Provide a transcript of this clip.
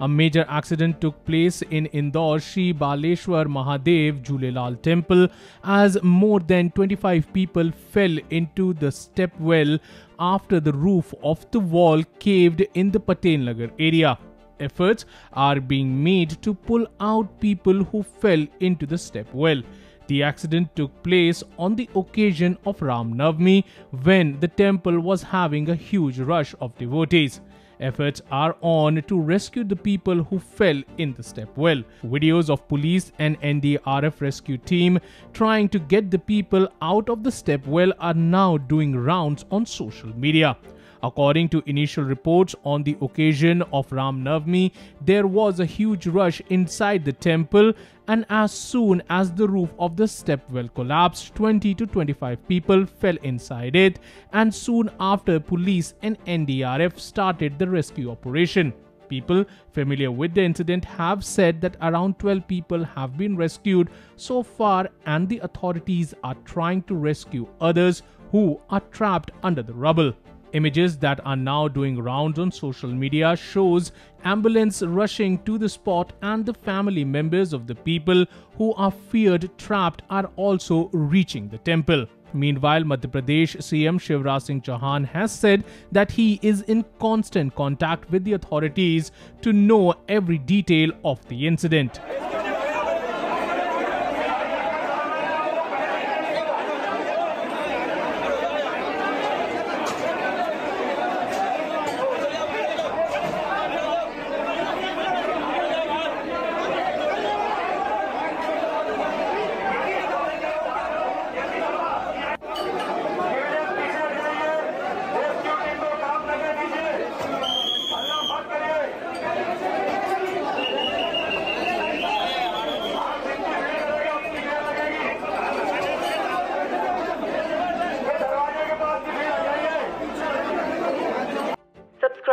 A major accident took place in Indore Shri Beleshwar Mahadev Jhulelal Temple as more than 25 people fell into the step well after the roof of the wall caved in the Patel Nagar area. Efforts are being made to pull out people who fell into the step well. The accident took place on the occasion of Ram Navami when the temple was having a huge rush of devotees. Efforts are on to rescue the people who fell in the step well. Videos of police and NDRF rescue team trying to get the people out of the step well are now doing rounds on social media. According to initial reports on the occasion of Ram Navami, there was a huge rush inside the temple and as soon as the roof of the stepwell collapsed, 20 to 25 people fell inside it and soon after police and NDRF started the rescue operation. People familiar with the incident have said that around 12 people have been rescued so far and the authorities are trying to rescue others who are trapped under the rubble. Images that are now doing rounds on social media shows ambulance rushing to the spot and the family members of the people who are feared trapped are also reaching the temple. Meanwhile, Madhya Pradesh CM Shivraj Singh Chauhan has said that he is in constant contact with the authorities to know every detail of the incident.